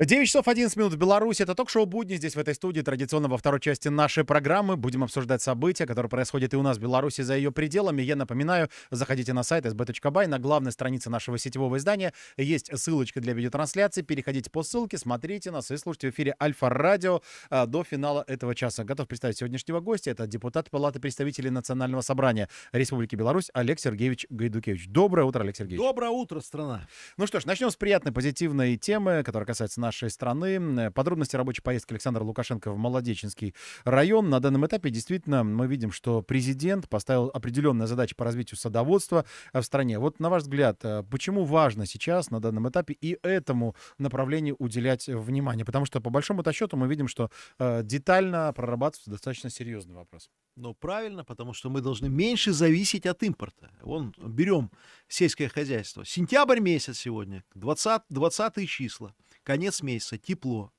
9 часов 11 минут в Беларуси. Это ток-шоу «Будни». Здесь, в этой студии, традиционно во второй части нашей программы. Будем обсуждать события, которые происходят и у нас в Беларуси за ее пределами. Я напоминаю, заходите на сайт sb.by. На главной странице нашего сетевого издания есть ссылочка для видеотрансляции. Переходите по ссылке, смотрите нас и слушайте в эфире Альфа-радио а, до финала этого часа. Готов представить сегодняшнего гостя. Это депутат Палаты представителей Национального собрания Республики Беларусь Олег Сергеевич Гайдукевич. Доброе утро, Олег Сергеевич. Доброе утро, страна. Ну что ж, начнем с приятной, позитивной темы, которая касается нашей страны. Подробности рабочей поездки Александра Лукашенко в Молодеченский район. На данном этапе действительно мы видим, что президент поставил определенные задачи по развитию садоводства в стране. Вот на ваш взгляд, э, почему важно сейчас на данном этапе и этому направлению уделять внимание? Потому что по большому счету мы видим, что э, детально прорабатывается достаточно серьезный вопрос. Ну, правильно, потому что мы должны меньше зависеть от импорта. Вон, берем сельское хозяйство. Сентябрь месяц сегодня, 20, 20 числа конец месяца, тепло.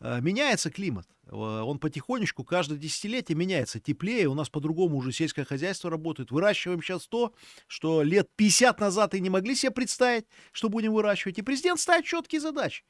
Э, меняется климат. Э, он потихонечку, каждое десятилетие меняется. Теплее, у нас по-другому уже сельское хозяйство работает. Выращиваем сейчас то, что лет 50 назад и не могли себе представить, что будем выращивать. И президент ставит четкие задачи.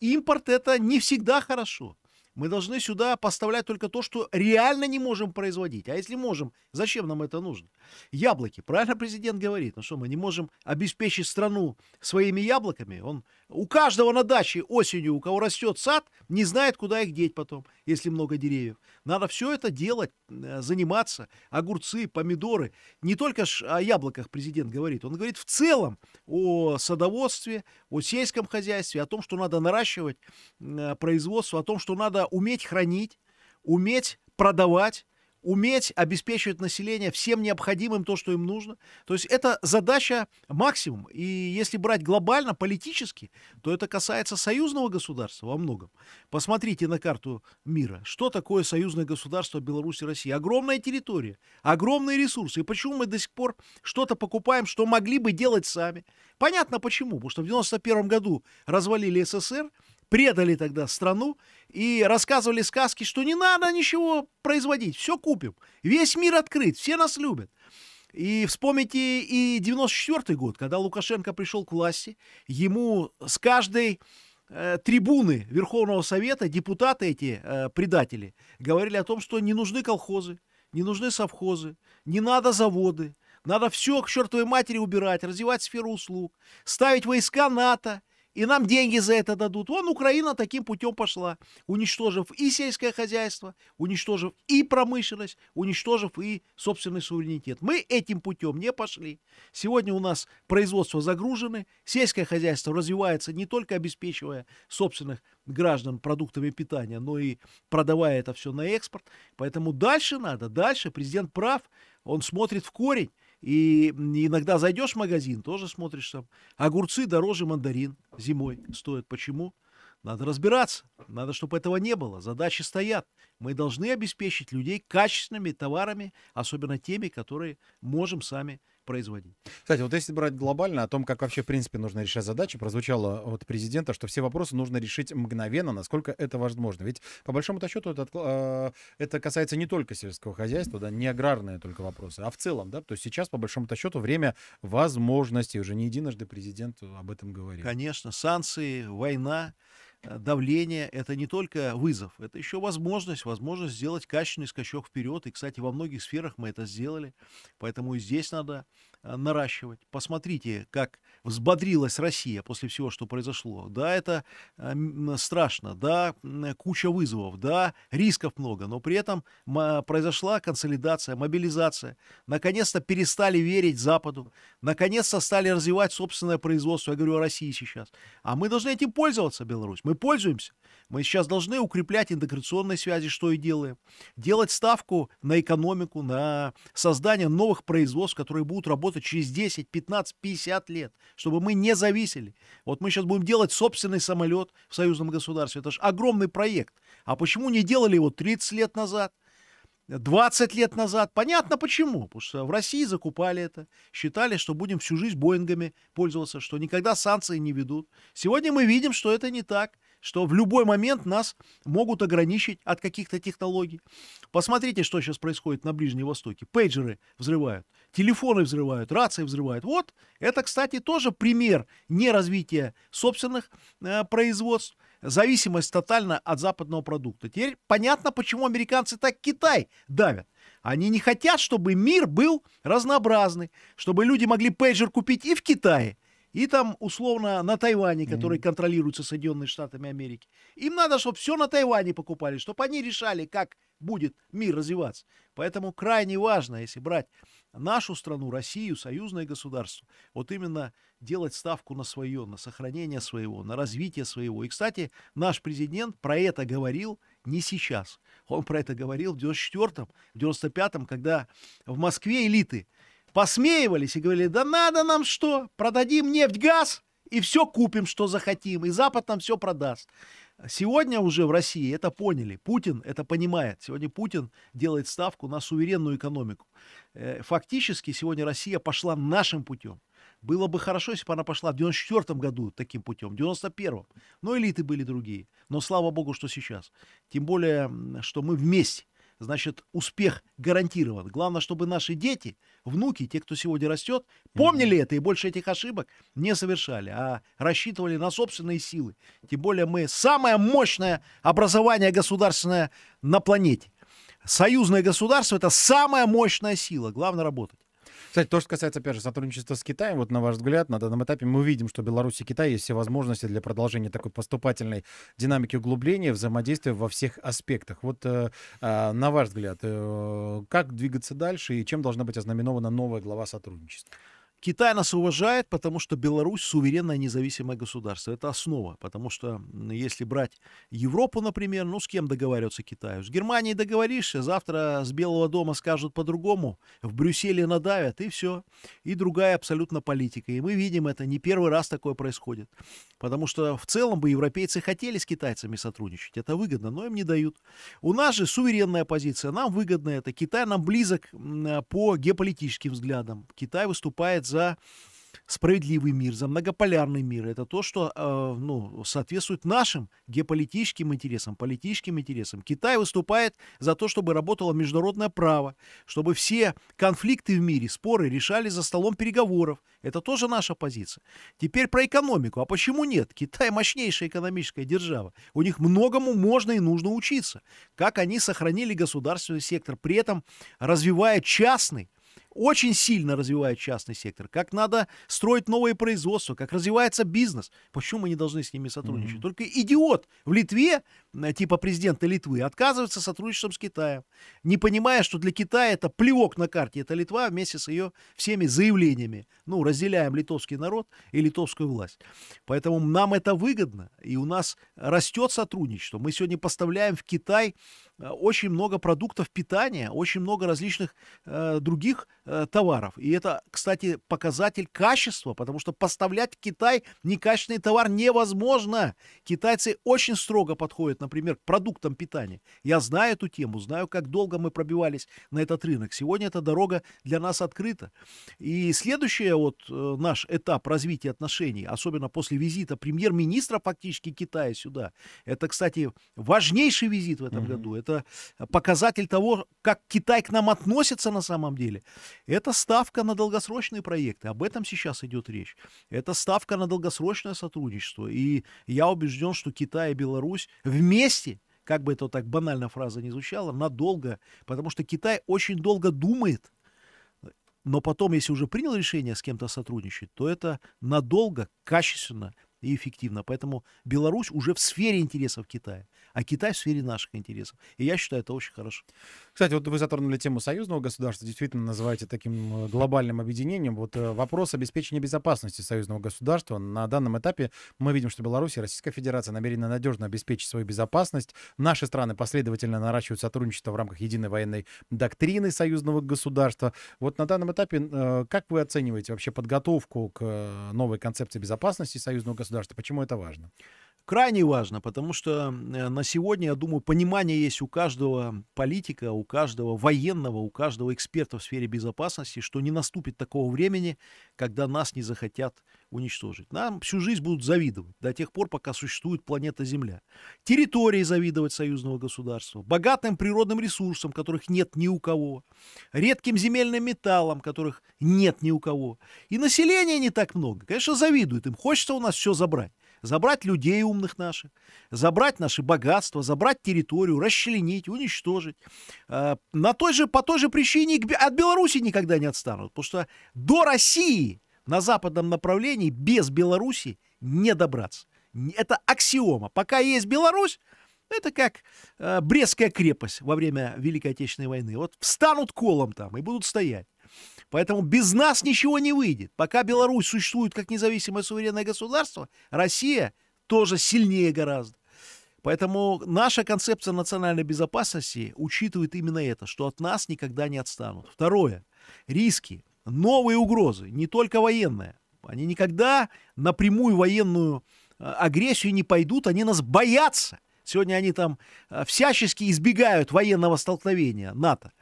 Импорт это не всегда хорошо. Мы должны сюда поставлять только то, что реально не можем производить. А если можем, зачем нам это нужно? Яблоки. Правильно президент говорит. Ну что, мы не можем обеспечить страну своими яблоками? Он, у каждого на даче осенью, у кого растет сад, не знает, куда их деть потом, если много деревьев. Надо все это делать, э, заниматься. Огурцы, помидоры. Не только о яблоках президент говорит. Он говорит в целом о садоводстве, о сельском хозяйстве, о том, что надо наращивать э, производство, о том, что надо уметь хранить, уметь продавать, уметь обеспечивать население всем необходимым то, что им нужно. То есть это задача максимум. И если брать глобально, политически, то это касается союзного государства во многом. Посмотрите на карту мира. Что такое союзное государство Беларуси и России? Огромная территория, огромные ресурсы. И почему мы до сих пор что-то покупаем, что могли бы делать сами? Понятно почему. Потому что в 91 году развалили СССР, предали тогда страну и рассказывали сказки, что не надо ничего производить, все купим. Весь мир открыт, все нас любят. И вспомните и 94 год, когда Лукашенко пришел к власти, ему с каждой э, трибуны Верховного Совета депутаты эти э, предатели говорили о том, что не нужны колхозы, не нужны совхозы, не надо заводы, надо все к чертовой матери убирать, развивать сферу услуг, ставить войска НАТО и нам деньги за это дадут. Вон Украина таким путем пошла, уничтожив и сельское хозяйство, уничтожив и промышленность, уничтожив и собственный суверенитет. Мы этим путем не пошли. Сегодня у нас производство загружены, сельское хозяйство развивается не только обеспечивая собственных граждан продуктами питания, но и продавая это все на экспорт. Поэтому дальше надо, дальше. Президент прав, он смотрит в корень. И иногда зайдешь в магазин, тоже смотришь там. Огурцы дороже мандарин зимой стоят. Почему? Надо разбираться. Надо, чтобы этого не было. Задачи стоят. Мы должны обеспечить людей качественными товарами, особенно теми, которые можем сами производить. Кстати, вот если брать глобально о том, как вообще, в принципе, нужно решать задачи, прозвучало от президента, что все вопросы нужно решить мгновенно, насколько это возможно. Ведь, по большому счету, это, э, это касается не только сельского хозяйства, да, не аграрные только вопросы, а в целом, да, то есть сейчас, по большому счету, время возможностей. Уже не единожды президент об этом говорил. Конечно, санкции, война, давление — это не только вызов, это еще возможность, возможность сделать качественный скачок вперед. И, кстати, во многих сферах мы это сделали, поэтому и здесь надо Э, наращивать. Посмотрите, как взбодрилась Россия после всего, что произошло. Да, это э, страшно, да, куча вызовов, да, рисков много, но при этом произошла консолидация, мобилизация. Наконец-то перестали верить Западу, наконец-то стали развивать собственное производство. Я говорю о России сейчас. А мы должны этим пользоваться, Беларусь. Мы пользуемся. Мы сейчас должны укреплять интеграционные связи, что и делаем. Делать ставку на экономику, на создание новых производств, которые будут работать через 10, 15, 50 лет, чтобы мы не зависели. Вот мы сейчас будем делать собственный самолет в союзном государстве. Это же огромный проект. А почему не делали его 30 лет назад? 20 лет назад. Понятно почему. Потому что в России закупали это, считали, что будем всю жизнь Боингами пользоваться, что никогда санкции не ведут. Сегодня мы видим, что это не так что в любой момент нас могут ограничить от каких-то технологий. Посмотрите, что сейчас происходит на Ближнем Востоке. Пейджеры взрывают, телефоны взрывают, рации взрывают. Вот это, кстати, тоже пример неразвития собственных э, производств, зависимость тотально от западного продукта. Теперь понятно, почему американцы так Китай давят. Они не хотят, чтобы мир был разнообразный, чтобы люди могли пейджер купить и в Китае, и там, условно, на Тайване, который mm-hmm. контролируется Соединенными Штатами Америки. Им надо, чтобы все на Тайване покупали, чтобы они решали, как будет мир развиваться. Поэтому крайне важно, если брать нашу страну, Россию, союзное государство, вот именно делать ставку на свое, на сохранение своего, на развитие своего. И, кстати, наш президент про это говорил не сейчас. Он про это говорил в 94-м, в 95-м, когда в Москве элиты посмеивались и говорили, да надо нам что, продадим нефть, газ, и все купим, что захотим, и Запад нам все продаст. Сегодня уже в России это поняли. Путин это понимает. Сегодня Путин делает ставку на суверенную экономику. Э, фактически сегодня Россия пошла нашим путем. Было бы хорошо, если бы она пошла в 94 году таким путем, в 91-м. Но элиты были другие. Но слава богу, что сейчас. Тем более, что мы вместе значит, успех гарантирован. Главное, чтобы наши дети, внуки, те, кто сегодня растет, помнили это и больше этих ошибок не совершали, а рассчитывали на собственные силы. Тем более мы самое мощное образование государственное на планете. Союзное государство – это самая мощная сила. Главное работать. Кстати, то, что касается, опять же, сотрудничества с Китаем, вот на ваш взгляд, на данном этапе мы видим, что Беларусь и Китай есть все возможности для продолжения такой поступательной динамики углубления, взаимодействия во всех аспектах. Вот э, э, на ваш взгляд, э, как двигаться дальше и чем должна быть ознаменована новая глава сотрудничества? Китай нас уважает, потому что Беларусь суверенное независимое государство. Это основа, потому что если брать Европу, например, ну с кем договариваться Китаю? С Германией договоришься, завтра с Белого дома скажут по-другому, в Брюсселе надавят, и все. И другая абсолютно политика. И мы видим это, не первый раз такое происходит. Потому что в целом бы европейцы хотели с китайцами сотрудничать. Это выгодно, но им не дают. У нас же суверенная позиция, нам выгодно это. Китай нам близок по геополитическим взглядам. Китай выступает за справедливый мир, за многополярный мир. Это то, что э, ну, соответствует нашим геополитическим интересам, политическим интересам. Китай выступает за то, чтобы работало международное право, чтобы все конфликты в мире, споры решались за столом переговоров. Это тоже наша позиция. Теперь про экономику. А почему нет? Китай мощнейшая экономическая держава. У них многому можно и нужно учиться. Как они сохранили государственный сектор, при этом развивая частный, очень сильно развивает частный сектор, как надо строить новые производства, как развивается бизнес. Почему мы не должны с ними сотрудничать? Mm-hmm. Только идиот в Литве, типа президента Литвы, отказывается сотрудничеством с Китаем, не понимая, что для Китая это плевок на карте, это Литва вместе с ее всеми заявлениями. Ну, разделяем литовский народ и литовскую власть. Поэтому нам это выгодно, и у нас растет сотрудничество. Мы сегодня поставляем в Китай э, очень много продуктов питания, очень много различных э, других Э, товаров. И это, кстати, показатель качества, потому что поставлять в Китай некачественный товар невозможно. Китайцы очень строго подходят, например, к продуктам питания. Я знаю эту тему, знаю, как долго мы пробивались на этот рынок. Сегодня эта дорога для нас открыта. И следующий вот э, наш этап развития отношений, особенно после визита премьер-министра фактически Китая сюда, это, кстати, важнейший визит в этом mm-hmm. году. Это показатель того, как Китай к нам относится на самом деле. Это ставка на долгосрочные проекты. Об этом сейчас идет речь. Это ставка на долгосрочное сотрудничество. И я убежден, что Китай и Беларусь вместе как бы это так банально фраза не звучала, надолго, потому что Китай очень долго думает, но потом, если уже принял решение с кем-то сотрудничать, то это надолго, качественно и эффективно. Поэтому Беларусь уже в сфере интересов Китая а Китай в сфере наших интересов. И я считаю, это очень хорошо. Кстати, вот вы затронули тему союзного государства, действительно называете таким э, глобальным объединением. Вот э, вопрос обеспечения безопасности союзного государства. На данном этапе мы видим, что Беларусь и Российская Федерация намерены надежно обеспечить свою безопасность. Наши страны последовательно наращивают сотрудничество в рамках единой военной доктрины союзного государства. Вот на данном этапе э, как вы оцениваете вообще подготовку к новой концепции безопасности союзного государства? Почему это важно? Крайне важно, потому что э, на сегодня, я думаю, понимание есть у каждого политика, у каждого военного, у каждого эксперта в сфере безопасности, что не наступит такого времени, когда нас не захотят уничтожить. Нам всю жизнь будут завидовать до тех пор, пока существует планета Земля. Территории завидовать союзного государства, богатым природным ресурсам, которых нет ни у кого, редким земельным металлам, которых нет ни у кого. И населения не так много. Конечно, завидуют им. Хочется у нас все забрать. Забрать людей умных наших, забрать наши богатства, забрать территорию, расчленить, уничтожить. Э, на той же, по той же причине от Беларуси никогда не отстанут. Потому что до России на западном направлении без Беларуси не добраться. Это аксиома. Пока есть Беларусь, это как э, Брестская крепость во время Великой Отечественной войны. Вот встанут колом там и будут стоять. Поэтому без нас ничего не выйдет. Пока Беларусь существует как независимое суверенное государство, Россия тоже сильнее гораздо. Поэтому наша концепция национальной безопасности учитывает именно это, что от нас никогда не отстанут. Второе. Риски, новые угрозы, не только военные. Они никогда напрямую военную э, агрессию не пойдут, они нас боятся. Сегодня они там э, всячески избегают военного столкновения НАТО.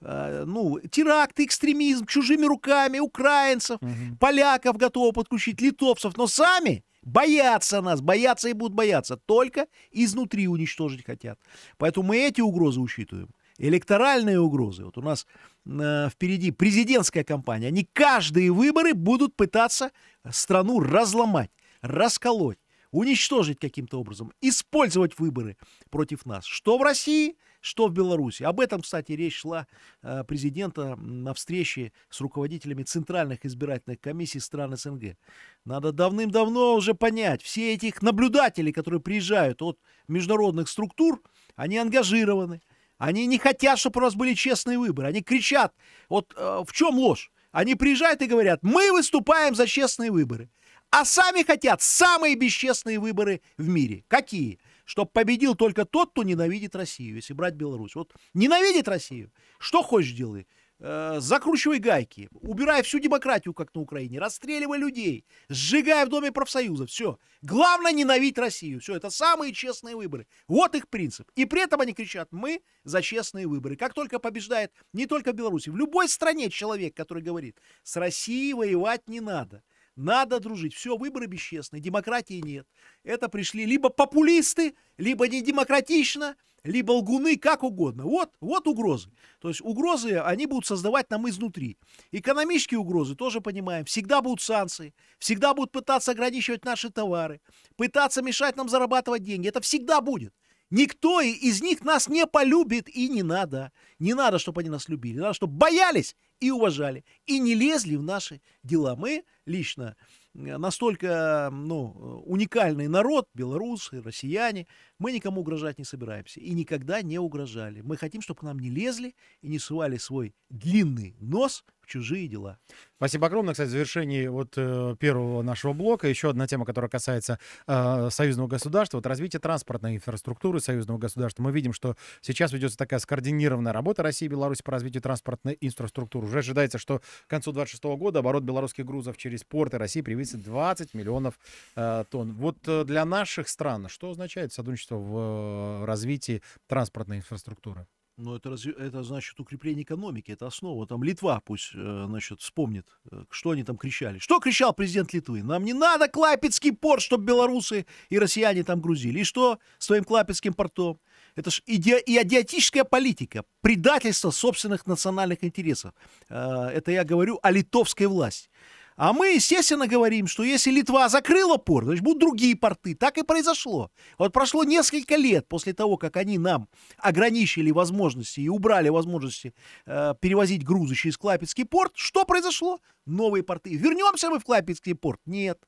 Э, ну, теракты, экстремизм, чужими руками, украинцев, угу. поляков готовы подключить, литовцев, но сами боятся нас, боятся и будут бояться, только изнутри уничтожить хотят. Поэтому мы эти угрозы учитываем. Электоральные угрозы. Вот у нас э, впереди президентская кампания. Они каждые выборы будут пытаться страну разломать, расколоть уничтожить каким-то образом, использовать выборы против нас. Что в России, что в Беларуси. Об этом, кстати, речь шла э, президента на встрече с руководителями центральных избирательных комиссий стран СНГ. Надо давным-давно уже понять, все этих наблюдатели, которые приезжают от международных структур, они ангажированы, они не хотят, чтобы у нас были честные выборы. Они кричат, вот э, в чем ложь? Они приезжают и говорят, мы выступаем за честные выборы. А сами хотят самые бесчестные выборы в мире. Какие? Чтобы победил только тот, кто ненавидит Россию, если брать Беларусь. Вот ненавидит Россию, что хочешь делай. Э, закручивай гайки, убирай всю демократию, как на Украине, расстреливай людей, сжигай в Доме профсоюзов, все. Главное ненавидеть Россию, все, это самые честные выборы. Вот их принцип. И при этом они кричат, мы за честные выборы. Как только побеждает не только в Беларуси, в любой стране человек, который говорит, с Россией воевать не надо. Надо дружить. Все, выборы бесчестные, демократии нет. Это пришли либо популисты, либо недемократично, либо лгуны, как угодно. Вот, вот угрозы. То есть угрозы они будут создавать нам изнутри. Экономические угрозы тоже понимаем. Всегда будут санкции, всегда будут пытаться ограничивать наши товары, пытаться мешать нам зарабатывать деньги. Это всегда будет. Никто из них нас не полюбит и не надо. Не надо, чтобы они нас любили. Надо, чтобы боялись и уважали. И не лезли в наши дела. Мы лично э, настолько ну, уникальный народ, белорусы, россияне, мы никому угрожать не собираемся и никогда не угрожали. Мы хотим, чтобы к нам не лезли и не сували свой длинный нос чужие дела. Спасибо огромное. Кстати, в завершении вот э, первого нашего блока еще одна тема, которая касается э, союзного государства. Вот развитие транспортной инфраструктуры союзного государства. Мы видим, что сейчас ведется такая скоординированная работа России и Беларуси по развитию транспортной инфраструктуры. Уже ожидается, что к концу 2026 года оборот белорусских грузов через порты России превысит 20 миллионов э, тонн. Вот э, для наших стран что означает сотрудничество в э, развитии транспортной инфраструктуры? Но это, это значит укрепление экономики, это основа. Там Литва пусть, э, значит, вспомнит, э, что они там кричали. Что кричал президент Литвы? Нам не надо Клайпецкий порт, чтобы белорусы и россияне там грузили. И что с твоим Клайпецким портом? Это же иде- идиотическая политика, предательство собственных национальных интересов. Э, это я говорю о литовской власти. А мы, естественно, говорим, что если Литва закрыла порт, значит, будут другие порты. Так и произошло. Вот прошло несколько лет после того, как они нам ограничили возможности и убрали возможности э, перевозить грузы через Клайпецкий порт. Что произошло? Новые порты. Вернемся мы в Клайпецкий порт? Нет.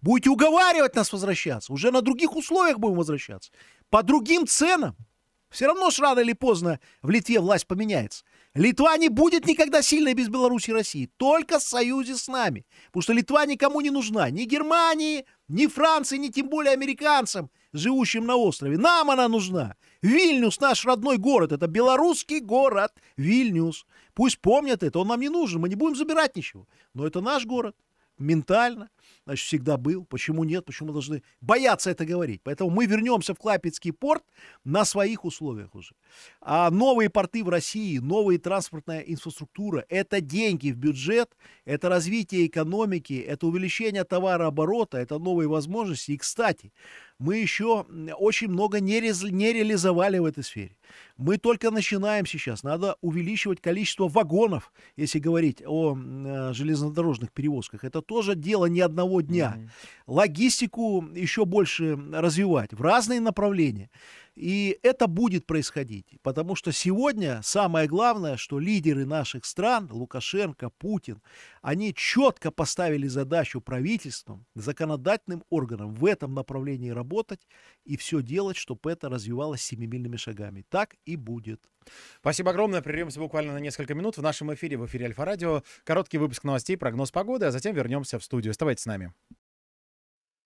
Будете уговаривать нас возвращаться. Уже на других условиях будем возвращаться. По другим ценам. Все равно ж рано или поздно в Литве власть поменяется. Литва не будет никогда сильной без Беларуси и России. Только в союзе с нами. Потому что Литва никому не нужна. Ни Германии, ни Франции, ни тем более американцам, живущим на острове. Нам она нужна. Вильнюс наш родной город. Это белорусский город. Вильнюс. Пусть помнят это. Он нам не нужен. Мы не будем забирать ничего. Но это наш город. Ментально значит, всегда был. Почему нет? Почему мы должны бояться это говорить? Поэтому мы вернемся в Клапецкий порт на своих условиях уже. А новые порты в России, новая транспортная инфраструктура – это деньги в бюджет, это развитие экономики, это увеличение товарооборота, это новые возможности. И, кстати, мы еще очень много не, рез, не реализовали в этой сфере. Мы только начинаем сейчас. Надо увеличивать количество вагонов, если говорить о э, железнодорожных перевозках. Это тоже дело не одного дня. Mm-hmm. Логистику еще больше развивать в разные направления. И это будет происходить, потому что сегодня самое главное, что лидеры наших стран, Лукашенко, Путин, они четко поставили задачу правительствам, законодательным органам в этом направлении работать и все делать, чтобы это развивалось семимильными шагами. Так и будет. Спасибо огромное. Прервемся буквально на несколько минут в нашем эфире, в эфире Альфа-Радио. Короткий выпуск новостей, прогноз погоды, а затем вернемся в студию. Оставайтесь с нами.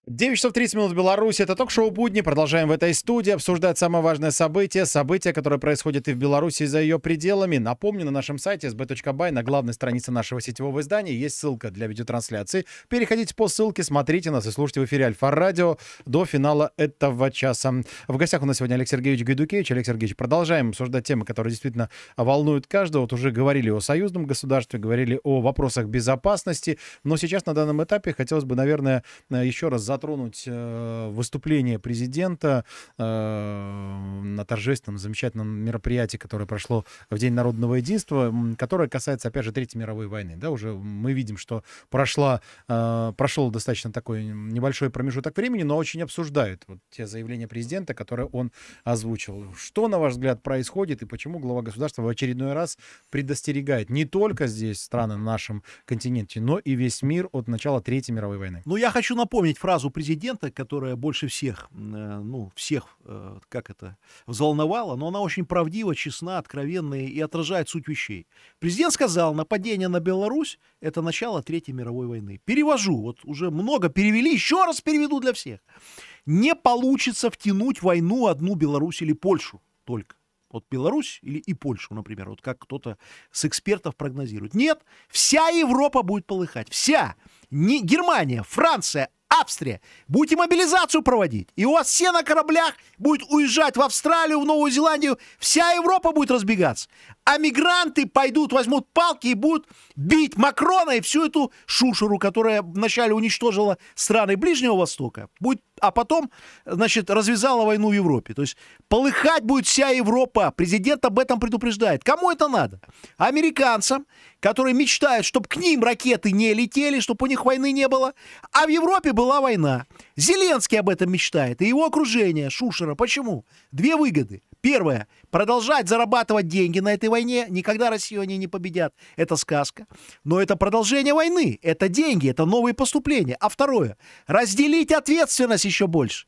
9 часов 30 минут в Беларуси. Это ток-шоу «Будни». Продолжаем в этой студии обсуждать самое важное событие. События, которое происходит и в Беларуси, и за ее пределами. Напомню, на нашем сайте sb.by на главной странице нашего сетевого издания есть ссылка для видеотрансляции. Переходите по ссылке, смотрите нас и слушайте в эфире Альфа-радио до финала этого часа. В гостях у нас сегодня Олег Сергеевич Гайдукевич. Олег Сергеевич, продолжаем обсуждать темы, которые действительно волнуют каждого. Вот уже говорили о союзном государстве, говорили о вопросах безопасности. Но сейчас на данном этапе хотелось бы, наверное, еще раз затронуть э, выступление президента э, на торжественном, замечательном мероприятии, которое прошло в День народного единства, которое касается, опять же, Третьей мировой войны. Да, уже мы видим, что прошла, э, прошел достаточно такой небольшой промежуток времени, но очень обсуждают вот те заявления президента, которые он озвучил. Что, на ваш взгляд, происходит и почему глава государства в очередной раз предостерегает не только здесь страны на нашем континенте, но и весь мир от начала Третьей мировой войны? Ну, я хочу напомнить фразу фразу президента, которая больше всех, э, ну, всех, э, как это, взволновала, но она очень правдива, честна, откровенная и отражает суть вещей. Президент сказал, нападение на Беларусь – это начало Третьей мировой войны. Перевожу, вот уже много перевели, еще раз переведу для всех. Не получится втянуть войну одну Беларусь или Польшу только. Вот Беларусь или и Польшу, например, вот как кто-то с экспертов прогнозирует. Нет, вся Европа будет полыхать, вся. Не, Германия, Франция, Австрия. Будете мобилизацию проводить. И у вас все на кораблях будет уезжать в Австралию, в Новую Зеландию. Вся Европа будет разбегаться. А мигранты пойдут, возьмут палки и будут бить Макрона и всю эту шушеру, которая вначале уничтожила страны Ближнего Востока, будет, а потом, значит, развязала войну в Европе. То есть полыхать будет вся Европа. Президент об этом предупреждает. Кому это надо? Американцам, которые мечтают, чтобы к ним ракеты не летели, чтобы у них войны не было. А в Европе была война. Зеленский об этом мечтает. И его окружение, Шушера. Почему? Две выгоды. Первое. Продолжать зарабатывать деньги на этой войне. Никогда Россию они не победят. Это сказка. Но это продолжение войны. Это деньги. Это новые поступления. А второе. Разделить ответственность еще больше.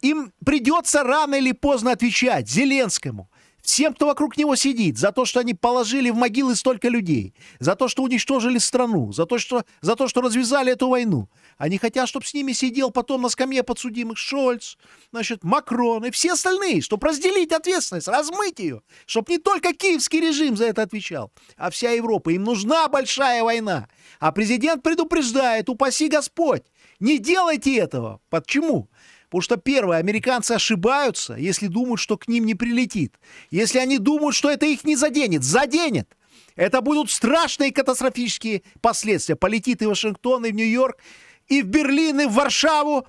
Им придется рано или поздно отвечать Зеленскому, всем, кто вокруг него сидит, за то, что они положили в могилы столько людей, за то, что уничтожили страну, за то, что, за то, что развязали эту войну. Они хотят, чтобы с ними сидел потом на скамье подсудимых Шольц, значит, Макрон и все остальные, чтобы разделить ответственность, размыть ее, чтобы не только киевский режим за это отвечал, а вся Европа. Им нужна большая война. А президент предупреждает, упаси Господь, не делайте этого. Почему? Потому что, первое, американцы ошибаются, если думают, что к ним не прилетит. Если они думают, что это их не заденет. Заденет. Это будут страшные катастрофические последствия. Полетит и в Вашингтон, и в Нью-Йорк, и в Берлин, и в Варшаву.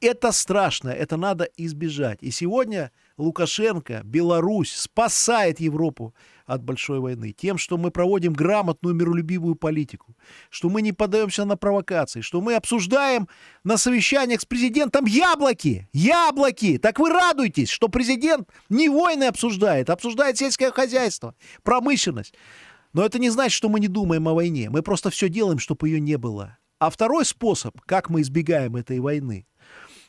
Это страшно, это надо избежать. И сегодня Лукашенко, Беларусь спасает Европу от большой войны. Тем, что мы проводим грамотную миролюбивую политику, что мы не поддаемся на провокации, что мы обсуждаем на совещаниях с президентом яблоки. Яблоки! Так вы радуйтесь, что президент не войны обсуждает, а обсуждает сельское хозяйство, промышленность. Но это не значит, что мы не думаем о войне. Мы просто все делаем, чтобы ее не было. А второй способ, как мы избегаем этой войны,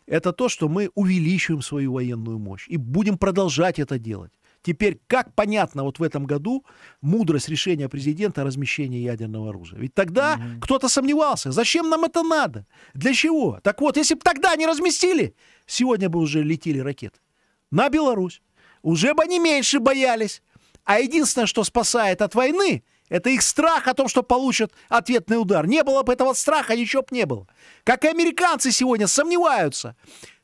это то, что мы увеличиваем свою военную мощь и будем продолжать это делать. Теперь, как понятно вот в этом году мудрость решения президента о размещении ядерного оружия? Ведь тогда угу. кто-то сомневался, зачем нам это надо? Для чего? Так вот, если бы тогда не разместили, сегодня бы уже летели ракеты на Беларусь. Уже бы они меньше боялись. А единственное, что спасает от войны, это их страх о том, что получат ответный удар. Не было бы этого страха, ничего бы не было. Как и американцы сегодня сомневаются,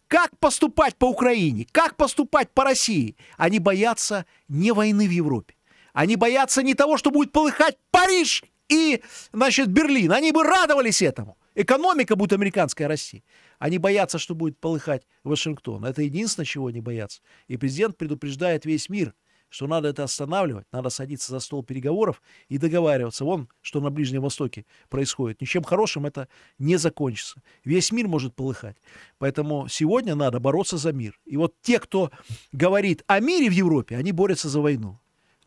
как поступать по Украине, как поступать по России. Они боятся не войны в Европе. Они боятся не того, что будет полыхать Париж и, значит, Берлин. Они бы радовались этому. Экономика будет американская расти. Они боятся, что будет полыхать Вашингтон. Это единственное, чего они боятся. И президент предупреждает весь мир – что надо это останавливать, надо садиться за стол переговоров и договариваться. Вон, что на Ближнем Востоке происходит. Ничем хорошим это не закончится. Весь мир может полыхать. Поэтому сегодня надо бороться за мир. И вот те, кто говорит о мире в Европе, они борются за войну.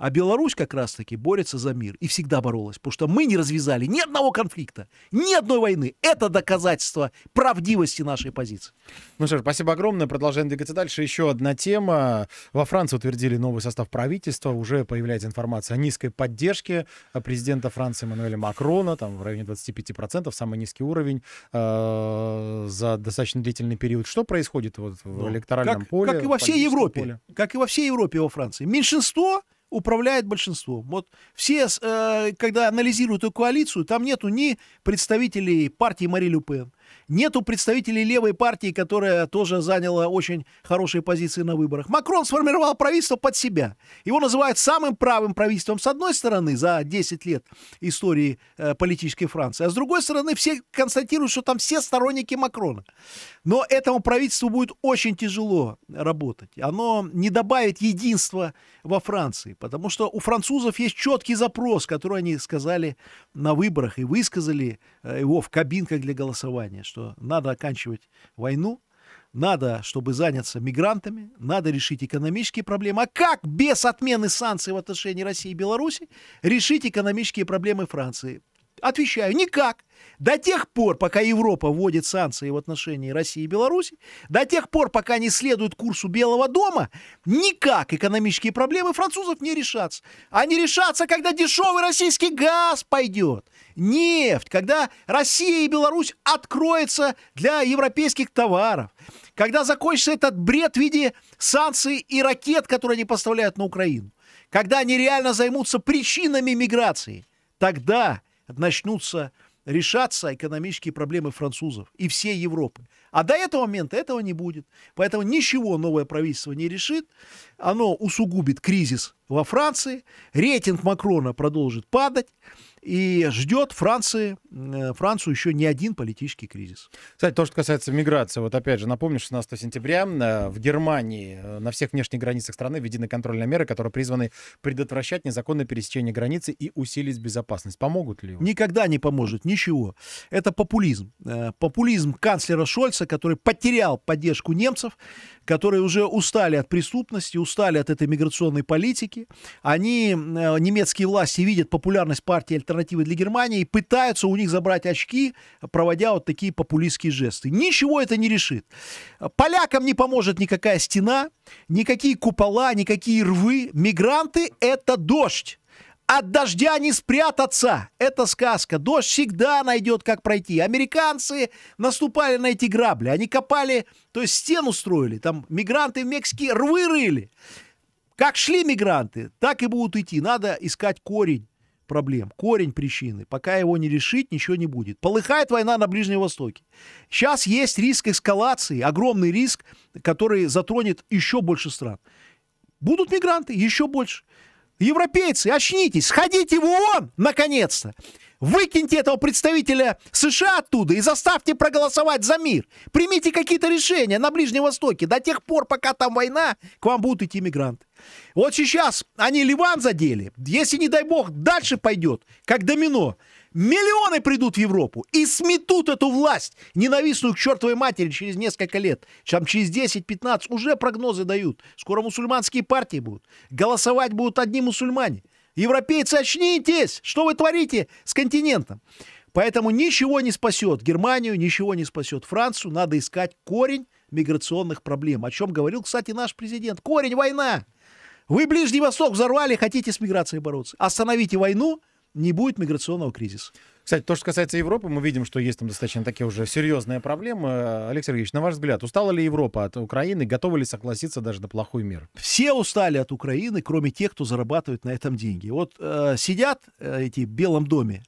А Беларусь как раз-таки борется за мир и всегда боролась, потому что мы не развязали ни одного конфликта, ни одной войны. Это доказательство правдивости нашей позиции. Ну что ж, спасибо огромное. Продолжаем двигаться дальше. Еще одна тема. Во Франции утвердили новый состав правительства. Уже появляется информация о низкой поддержке президента Франции Эммануэля Макрона. Там в районе 25%, самый низкий уровень э, за достаточно длительный период. Что происходит вот в ну, электоральном как, поле? Как и во всей Европе. Поле? Как и во всей Европе во Франции. Меньшинство управляет большинством. Вот все, э, когда анализируют эту коалицию, там нету ни представителей партии Мари Лю Пен, Нету представителей левой партии, которая тоже заняла очень хорошие позиции на выборах. Макрон сформировал правительство под себя. Его называют самым правым правительством с одной стороны за 10 лет истории э, политической Франции, а с другой стороны все констатируют, что там все сторонники Макрона. Но этому правительству будет очень тяжело работать. Оно не добавит единства во Франции, потому что у французов есть четкий запрос, который они сказали на выборах и высказали э, его в кабинках для голосования что надо оканчивать войну, надо, чтобы заняться мигрантами, надо решить экономические проблемы. А как без отмены санкций в отношении России и Беларуси решить экономические проблемы Франции? Отвечаю, никак. До тех пор, пока Европа вводит санкции в отношении России и Беларуси, до тех пор, пока не следует курсу Белого дома, никак экономические проблемы французов не решатся. Они решатся, когда дешевый российский газ пойдет, нефть, когда Россия и Беларусь откроются для европейских товаров, когда закончится этот бред в виде санкций и ракет, которые они поставляют на Украину, когда они реально займутся причинами миграции, тогда начнутся решаться экономические проблемы французов и всей Европы. А до этого момента этого не будет. Поэтому ничего новое правительство не решит. Оно усугубит кризис во Франции. Рейтинг Макрона продолжит падать и ждет Франции, э, Францию еще не один политический кризис. Кстати, то, что касается миграции, вот опять же, напомню, 16 сентября э, в Германии э, на всех внешних границах страны введены контрольные меры, которые призваны предотвращать незаконное пересечение границы и усилить безопасность. Помогут ли? Никогда не поможет, ничего. Это популизм. Популизм канцлера Шольца, который потерял поддержку немцев, которые уже устали от преступности, устали от этой миграционной политики. Они, немецкие власти, видят популярность партии альтернативы для Германии и пытаются у них забрать очки, проводя вот такие популистские жесты. Ничего это не решит. Полякам не поможет никакая стена, никакие купола, никакие рвы. Мигранты — это дождь. От дождя не спрятаться. Это сказка. Дождь всегда найдет, как пройти. Американцы наступали на эти грабли. Они копали, то есть стену строили. Там мигранты в Мексике рвы рыли. Как шли мигранты, так и будут идти. Надо искать корень проблем, корень причины. Пока его не решить, ничего не будет. Полыхает война на Ближнем Востоке. Сейчас есть риск эскалации, огромный риск, который затронет еще больше стран. Будут мигранты, еще больше. Европейцы, очнитесь, сходите в ООН, наконец-то. Выкиньте этого представителя США оттуда и заставьте проголосовать за мир. Примите какие-то решения на Ближнем Востоке. До тех пор, пока там война, к вам будут идти мигранты. Вот сейчас они Ливан задели. Если, не дай бог, дальше пойдет, как домино, миллионы придут в Европу и сметут эту власть, ненавистную к чертовой матери через несколько лет. Чем через 10-15 уже прогнозы дают. Скоро мусульманские партии будут. Голосовать будут одни мусульмане. Европейцы, очнитесь! Что вы творите с континентом? Поэтому ничего не спасет Германию, ничего не спасет Францию. Надо искать корень миграционных проблем. О чем говорил, кстати, наш президент. Корень – война. Вы Ближний Восток взорвали, хотите с миграцией бороться. Остановите войну, не будет миграционного кризиса. Кстати, то, что касается Европы, мы видим, что есть там достаточно такие уже серьезные проблемы. Алексей Сергеевич, на ваш взгляд, устала ли Европа от Украины? Готова ли согласиться даже на плохой мир? Все устали от Украины, кроме тех, кто зарабатывает на этом деньги. Вот э, сидят э, эти в Белом доме,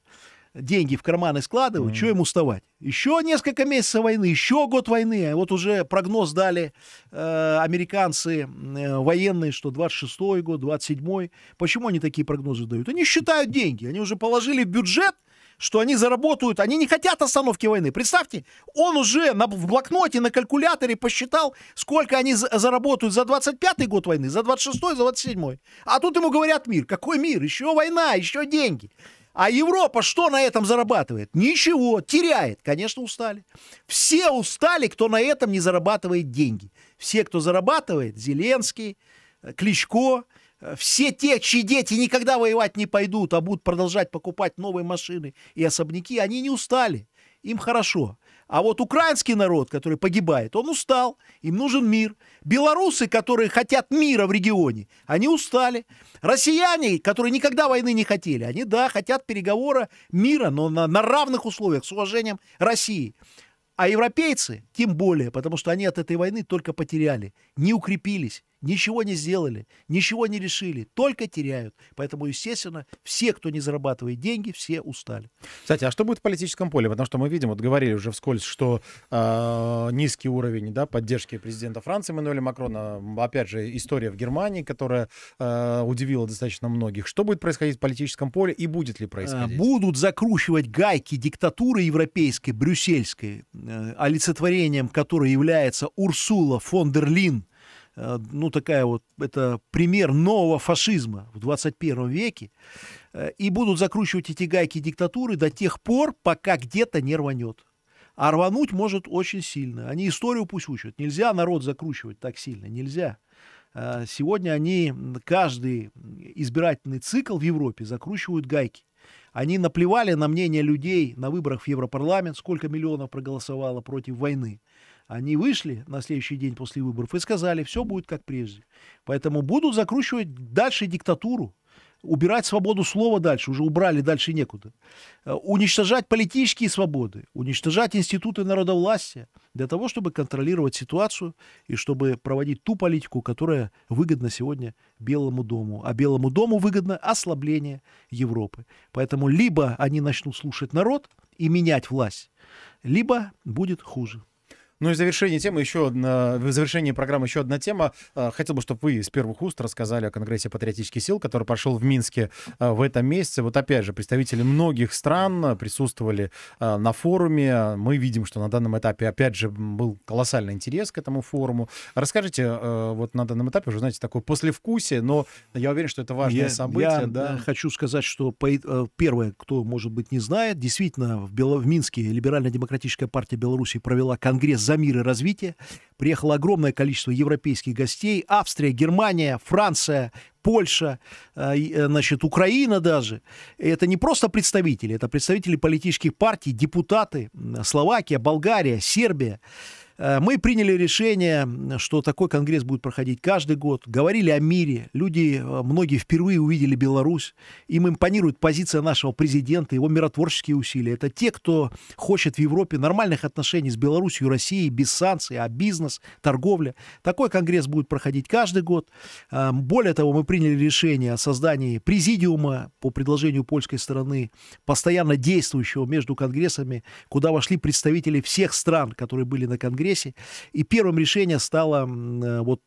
деньги в карманы складывают, mm-hmm. что им уставать? Еще несколько месяцев войны, еще год войны. А вот уже прогноз дали э, американцы э, военные, что 26-й год, 27-й. Почему они такие прогнозы дают? Они считают деньги. Они уже положили в бюджет что они заработают, они не хотят остановки войны. Представьте, он уже на, в блокноте, на калькуляторе посчитал, сколько они за, заработают за 25-й год войны, за 26-й, за 27-й. А тут ему говорят мир. Какой мир? Еще война, еще деньги. А Европа что на этом зарабатывает? Ничего, теряет. Конечно, устали. Все устали, кто на этом не зарабатывает деньги. Все, кто зарабатывает, Зеленский, э, Кличко, все те, чьи дети никогда воевать не пойдут, а будут продолжать покупать новые машины и особняки, они не устали. Им хорошо. А вот украинский народ, который погибает, он устал, им нужен мир. Белорусы, которые хотят мира в регионе, они устали. Россияне, которые никогда войны не хотели, они, да, хотят переговора, мира, но на, на равных условиях, с уважением России. А европейцы тем более, потому что они от этой войны только потеряли, не укрепились, ничего не сделали, ничего не решили, только теряют. Поэтому, естественно, все, кто не зарабатывает деньги, все устали. Кстати, а что будет в политическом поле? Потому что мы видим, вот говорили уже вскользь, что э, низкий уровень да, поддержки президента Франции Эммануэля Макрона, опять же, история в Германии, которая э, удивила достаточно многих. Что будет происходить в политическом поле и будет ли происходить? Будут закручивать гайки диктатуры европейской, брюссельской, э, олицетворением которой является Урсула фон дер Лин, ну, такая вот, это пример нового фашизма в 21 веке, э, и будут закручивать эти гайки диктатуры до тех пор, пока где-то не рванет. А рвануть может очень сильно. Они историю пусть учат. Нельзя народ закручивать так сильно, нельзя. Э, сегодня они каждый избирательный цикл в Европе закручивают гайки. Они наплевали на мнение людей на выборах в Европарламент, сколько миллионов проголосовало против войны. Они вышли на следующий день после выборов и сказали, все будет как прежде. Поэтому будут закручивать дальше диктатуру, убирать свободу слова дальше, уже убрали, дальше некуда. Э, уничтожать политические свободы, уничтожать институты народовластия для того, чтобы контролировать ситуацию и чтобы проводить ту политику, которая выгодна сегодня Белому дому. А Белому дому выгодно ослабление Европы. Поэтому либо они начнут слушать народ и менять власть, либо будет хуже. Ну и в завершении темы еще одна, в завершении программы еще одна тема. А, хотел бы, чтобы вы из первых уст рассказали о Конгрессе патриотических сил, который прошел в Минске а, в этом месяце. Вот опять же, представители многих стран присутствовали а, на форуме. Мы видим, что на данном этапе, опять же, был колоссальный интерес к этому форуму. Расскажите, вот на данном этапе уже, знаете, такое послевкусие, но я уверен, что это важное я, событие. Я да. хочу сказать, что э, первое, кто, может быть, не знает, действительно, в, Бело... в Минске Либерально-демократическая партия Беларуси провела Конгресс за мир и развитие. Приехало огромное количество европейских гостей. Австрия, Германия, Франция, Польша, э, э, значит, Украина даже. Это не просто представители, это представители политических партий, депутаты, Словакия, Болгария, Сербия. Э, мы приняли решение, что такой конгресс будет проходить каждый год. Говорили о мире. Люди, э, многие впервые увидели Беларусь. Им импонирует позиция нашего президента, его миротворческие усилия. Это те, кто хочет в Европе нормальных отношений с Беларусью Россией, без санкций, а бизнес, торговля. Такой конгресс будет проходить каждый год. Э, более того, мы приняли решение о создании президиума по предложению польской стороны, постоянно действующего между конгрессами, куда вошли представители всех стран, которые были на конгрессе Конгрессе. И первым решением стало э, вот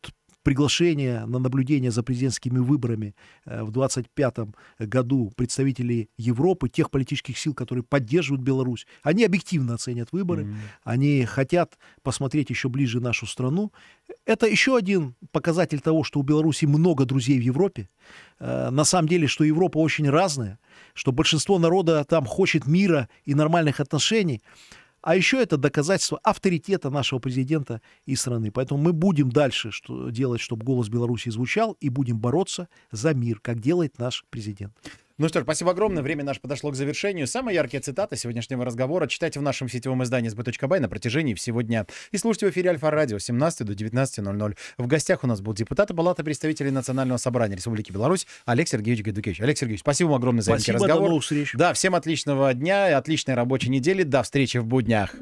приглашение на наблюдение за президентскими выборами э, в 2025 году представителей Европы, тех политических сил, которые поддерживают Беларусь. Они объективно оценят выборы, mm-hmm. они хотят посмотреть еще ближе нашу страну. Это еще один показатель того, что у Беларуси много друзей в Европе. Э, на самом деле, что Европа очень разная, что большинство народа там хочет мира и нормальных отношений. А еще это доказательство авторитета нашего президента и страны. Поэтому мы будем дальше что, делать, чтобы голос Беларуси звучал, и будем бороться за мир, как делает наш президент. Ну что ж, спасибо огромное. Время наше подошло к завершению. Самые яркие цитаты сегодняшнего разговора читайте в нашем сетевом издании sb.by на протяжении всего дня. И слушайте в эфире Альфа-радио с 17 до 19.00. В гостях у нас был депутат Палаты представителей Национального собрания Республики Беларусь Олег Сергеевич Гайдукевич. Олег Сергеевич, спасибо вам огромное за спасибо, разговор. До новых встреч. Да, всем отличного дня и отличной рабочей недели. До встречи в буднях.